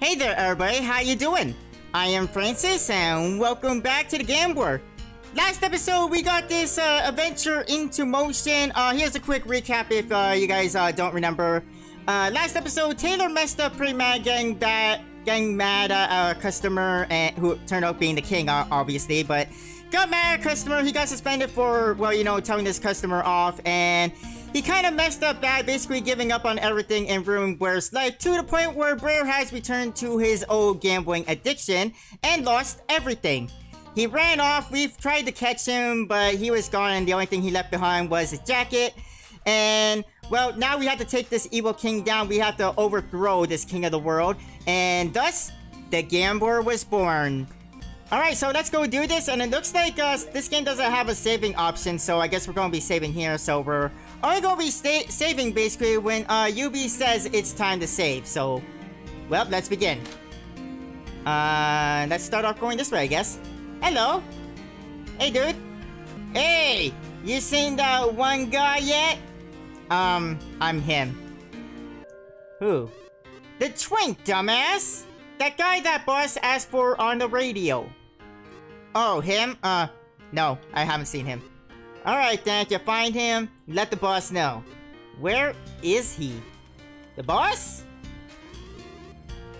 Hey there everybody, how you doing? I am Francis and welcome back to the Gambler. Last episode we got this uh, adventure into motion. Uh, here's a quick recap if uh, you guys uh, don't remember. Uh, last episode, Taylor messed up pretty mad bad, getting mad at a customer and who turned out being the king uh, obviously, but got mad customer. He got suspended for, well, you know, telling this customer off and he kind of messed up bad, basically giving up on everything and ruined Blair's life to the point where Blair has returned to his old gambling addiction and lost everything. He ran off, we've tried to catch him, but he was gone and the only thing he left behind was his jacket. And, well, now we have to take this evil king down. We have to overthrow this king of the world. And thus, the gambler was born. Alright, so let's go do this, and it looks like uh, this game doesn't have a saving option, so I guess we're going to be saving here, so we're only going to be saving basically when uh, Yoobii says it's time to save, so... Well, let's begin. Uh, let's start off going this way, I guess. Hello? Hey, dude. Hey! You seen that one guy yet? Um, I'm him. Who? The twink, dumbass! That guy that boss asked for on the radio. Oh, him? Uh, no, I haven't seen him. Alright then, if you find him, let the boss know. Where is he? The boss?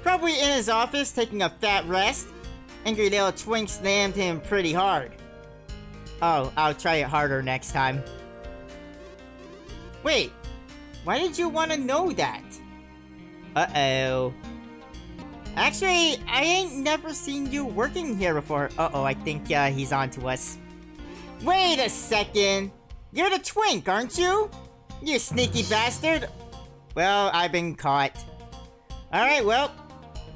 Probably in his office taking a fat rest. Angry little twink slammed him pretty hard. Oh, I'll try it harder next time. Wait, why did you want to know that? Uh-oh. Actually, I ain't never seen you working here before. Uh-oh, I think uh, he's on to us. Wait a second! You're the twink, aren't you? You sneaky bastard! Well, I've been caught. Alright, well,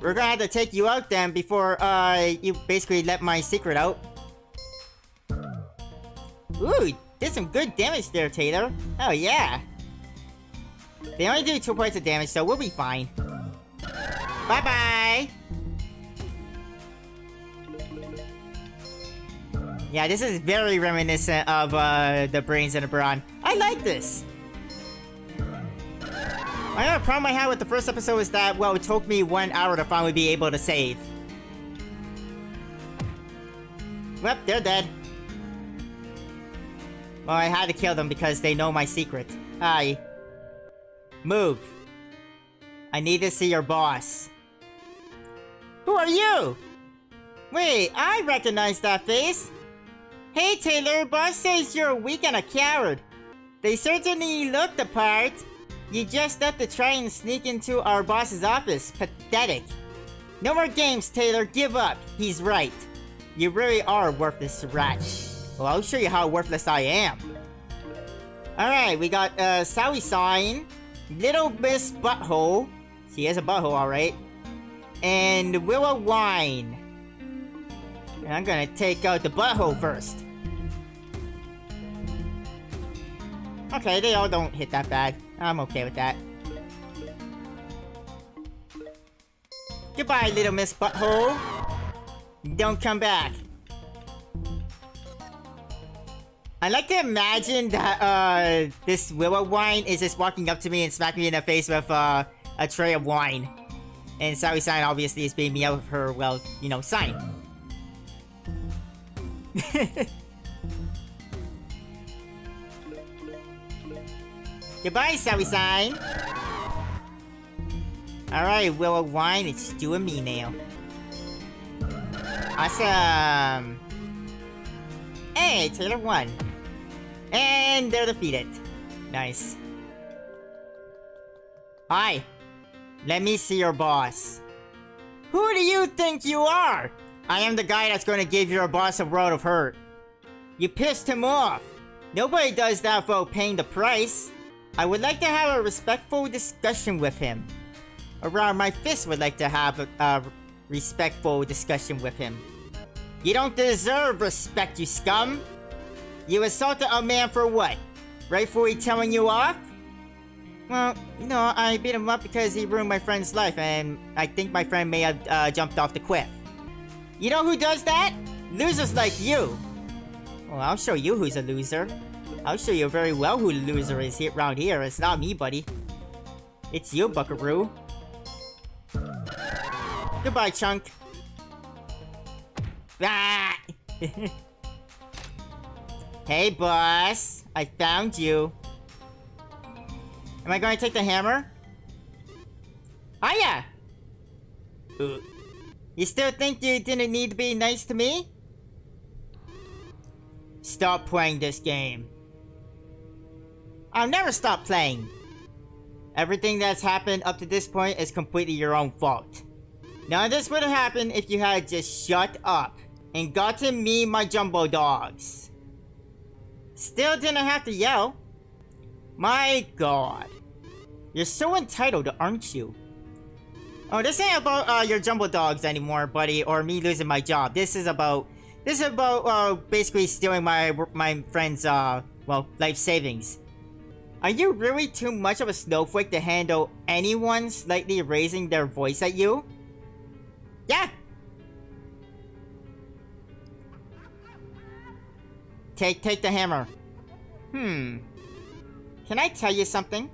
we're gonna have to take you out then before uh, you basically let my secret out. Ooh, did some good damage there, Taylor. Oh yeah. They only do two points of damage, so we'll be fine. Bye-bye! Yeah, this is very reminiscent of uh, the Brains and the Brawn. I like this! My only problem I had with the first episode is that, well, it took me one hour to finally be able to save. Well, they're dead. Well, I had to kill them because they know my secret. Hi. Move. I need to see your boss. Who are you? Wait, I recognize that face. Hey Taylor, boss says you're weak and a coward. They certainly look the part. You just have to try and sneak into our boss's office. Pathetic. No more games, Taylor. Give up. He's right. You really are worthless rat. Well, I'll show you how worthless I am. Alright, we got uh, Sally Sign, Little Miss Butthole. She has a butthole, alright and Willow Wine. And I'm gonna take out the butthole first. Okay, they all don't hit that bad. I'm okay with that. Goodbye, little Miss Butthole. Don't come back. I like to imagine that uh, this Willow wine is just walking up to me and smacking me in the face with uh, a tray of wine. And Sally Sign obviously is being me out of her, well, you know, sign. Goodbye, Sally Sign! Alright, Willow Wine, it's and me now. Awesome! Hey, Taylor won. And they're defeated. Nice. Hi. Let me see your boss. Who do you think you are? I am the guy that's gonna give your boss a world of hurt. You pissed him off. Nobody does that without paying the price. I would like to have a respectful discussion with him. Around my fist would like to have a, a respectful discussion with him. You don't deserve respect, you scum! You assaulted a man for what? Rightfully telling you off? Well, you know, I beat him up because he ruined my friend's life, and I think my friend may have uh, jumped off the cliff. You know who does that? Losers like you! Well, I'll show you who's a loser. I'll show you very well who the loser is here around here. It's not me, buddy. It's you, buckaroo. Goodbye, Chunk. Ah! hey, boss. I found you. Am I going to take the hammer? Oh, yeah. Uh, you still think you didn't need to be nice to me? Stop playing this game. I'll never stop playing. Everything that's happened up to this point is completely your own fault. None of this would have happened if you had just shut up and gotten me my jumbo dogs. Still didn't have to yell. My god. You're so entitled, aren't you? Oh, this ain't about uh, your jumbo dogs anymore, buddy, or me losing my job. This is about... This is about uh, basically stealing my my friend's, uh, well, life savings. Are you really too much of a snowflake to handle anyone slightly raising their voice at you? Yeah! Take, take the hammer. Hmm. Can I tell you something?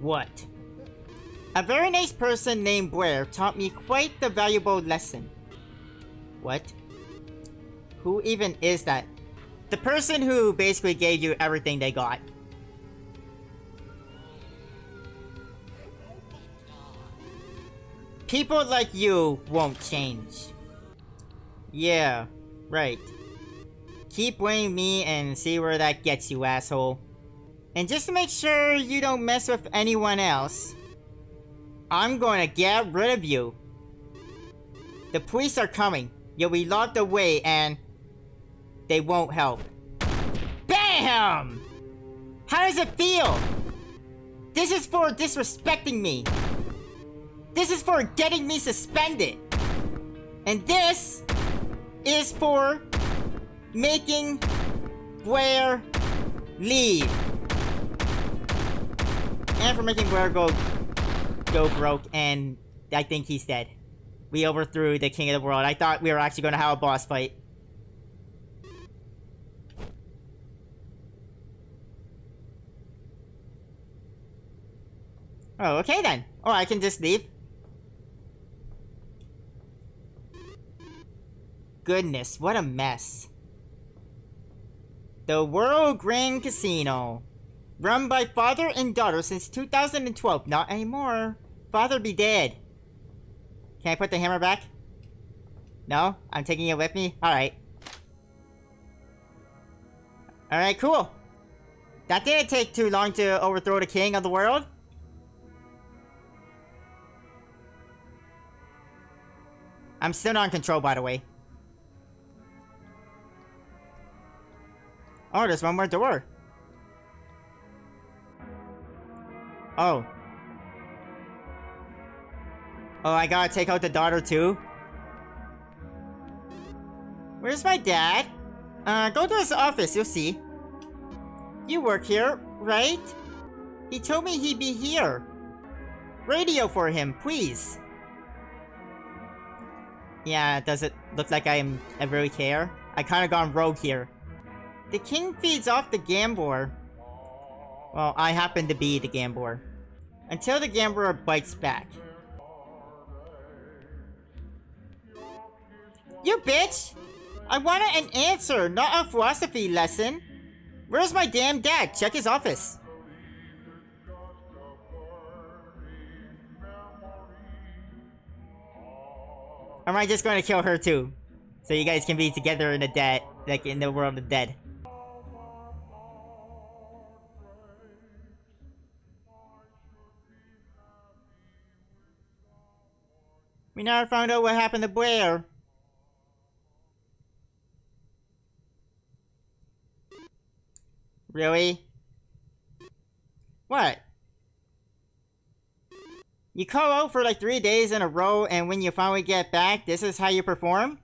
What? A very nice person named Blair taught me quite the valuable lesson. What? Who even is that? The person who basically gave you everything they got. People like you won't change. Yeah, right. Keep blaming me and see where that gets you, asshole. And just to make sure you don't mess with anyone else, I'm going to get rid of you. The police are coming. You'll be locked away and they won't help. BAM! How does it feel? This is for disrespecting me. This is for getting me suspended. And this is for making Blair leave. And for making Blair go go broke and I think he's dead. We overthrew the king of the world. I thought we were actually going to have a boss fight. Oh, okay then. Or I can just leave. Goodness, what a mess. The World Grand Casino. Run by father and daughter since 2012. Not anymore. Father be dead. Can I put the hammer back? No? I'm taking it with me? Alright. Alright, cool. That didn't take too long to overthrow the king of the world. I'm still not in control, by the way. Oh, there's one more door. Oh. Oh, I gotta take out the daughter too? Where's my dad? Uh, go to his office, you'll see. You work here, right? He told me he'd be here. Radio for him, please. Yeah, does it look like I'm, I really care? I kinda gone rogue here. The king feeds off the gambler. Well, I happen to be the gambler. Until the gambler bites back. You bitch! I wanted an answer, not a philosophy lesson. Where's my damn dad? Check his office. Am I just going to kill her too? So you guys can be together in the dead, like in the world of dead. We never found out what happened to Blair. Really? What? You call out for like three days in a row, and when you finally get back, this is how you perform?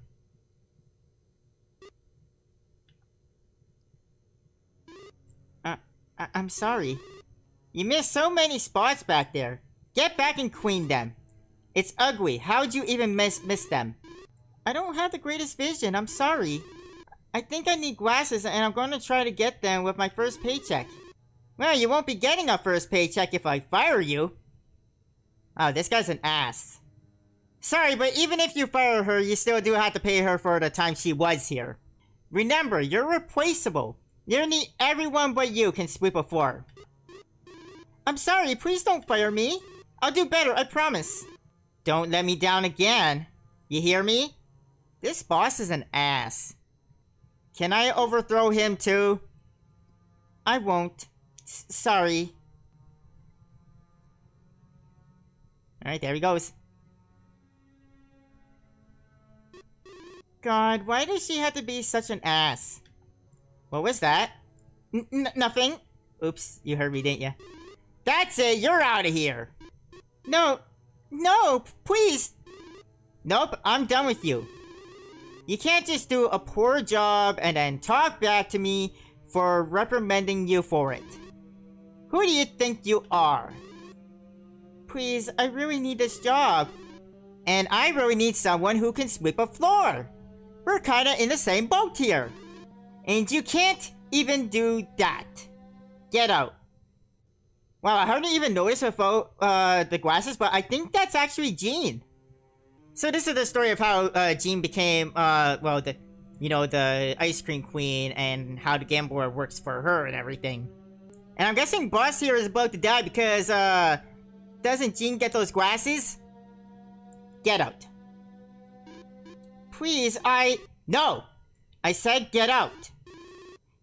Uh, I I'm sorry. You missed so many spots back there. Get back and clean them. It's ugly. How'd you even miss miss them? I don't have the greatest vision. I'm sorry. I think I need glasses, and I'm going to try to get them with my first paycheck. Well, you won't be getting a first paycheck if I fire you. Oh, this guy's an ass. Sorry, but even if you fire her, you still do have to pay her for the time she was here. Remember, you're replaceable. Nearly everyone but you can sweep a floor. I'm sorry, please don't fire me. I'll do better, I promise. Don't let me down again. You hear me? This boss is an ass. Can I overthrow him too? I won't. S sorry. Alright, there he goes. God, why does she have to be such an ass? What was that? N nothing. Oops, you heard me, didn't you? That's it, you're out of here. No, no, please. Nope, I'm done with you. You can't just do a poor job and then talk back to me for reprimanding you for it. Who do you think you are? Please, I really need this job. And I really need someone who can sweep a floor. We're kinda in the same boat here. And you can't even do that. Get out. Wow, I hadn't even noticed uh, the glasses, but I think that's actually Jean. So this is the story of how uh, Jean became, uh, well, the, you know, the Ice Cream Queen and how the gambler works for her and everything. And I'm guessing Boss here is about to die because, uh, doesn't Jean get those glasses? Get out. Please, I... No! I said get out.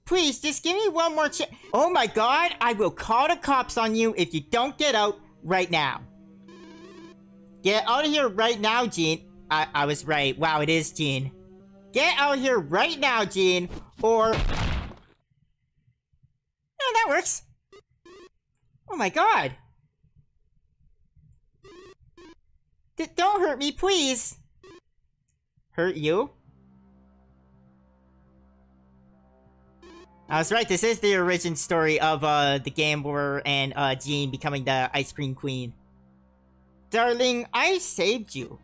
Please, just give me one more chance. Oh my god, I will call the cops on you if you don't get out right now. Get out of here right now, Jean. I, I was right. Wow, it is Jean. Get out of here right now, Jean, or... Oh, that works. Oh my god. D don't hurt me, please. Hurt you? I was right, this is the origin story of uh, the gambler and uh, Jean becoming the ice cream queen. Darling, I saved you.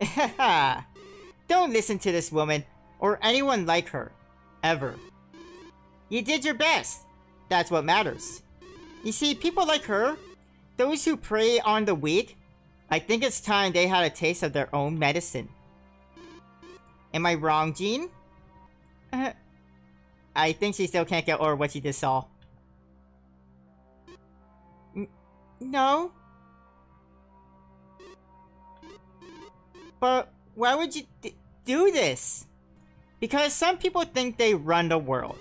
Don't listen to this woman, or anyone like her. Ever. You did your best. That's what matters. You see, people like her, those who prey on the weak, I think it's time they had a taste of their own medicine. Am I wrong, Jean? I think she still can't get over what she just saw. N no? But why would you do this? Because some people think they run the world.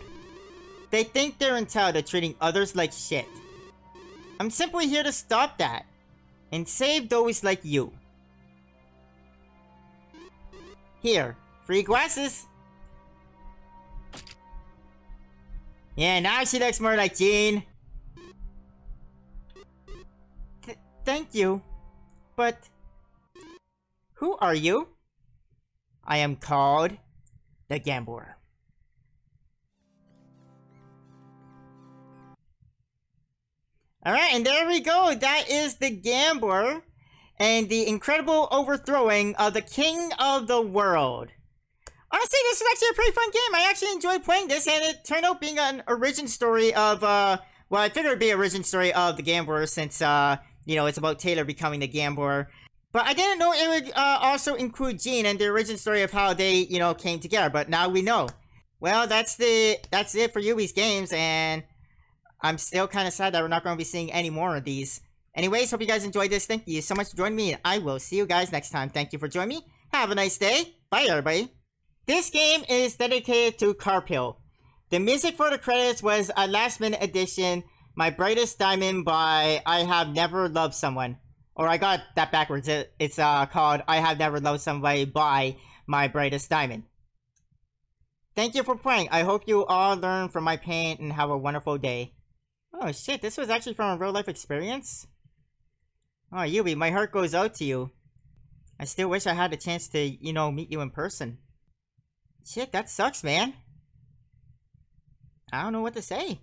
They think they're entitled to treating others like shit. I'm simply here to stop that. And save those like you. Here, Free glasses! Yeah, now she looks more like Jean. Th thank you. But... Who are you? I am called... The Gambler. Alright, and there we go. That is the Gambler. And the incredible overthrowing of the King of the World. Honestly, this is actually a pretty fun game. I actually enjoyed playing this, and it turned out being an origin story of, uh, well, I figured it'd be an origin story of the Gambler since, uh, you know, it's about Taylor becoming the Gambler. But I didn't know it would uh, also include Jean and the origin story of how they, you know, came together. But now we know. Well, that's the that's it for Yoobii's games, and I'm still kind of sad that we're not going to be seeing any more of these. Anyways, hope you guys enjoyed this. Thank you so much for joining me. I will see you guys next time. Thank you for joining me. Have a nice day. Bye, everybody. This game is dedicated to Carpil. The music for the credits was a last minute addition, My Brightest Diamond by I Have Never Loved Someone. Or I got that backwards. It, it's uh, called I Have Never Loved Somebody by My Brightest Diamond. Thank you for playing. I hope you all learn from my pain and have a wonderful day. Oh shit, this was actually from a real life experience? Oh, Yoobii, my heart goes out to you. I still wish I had a chance to, you know, meet you in person. Shit, that sucks, man. I don't know what to say.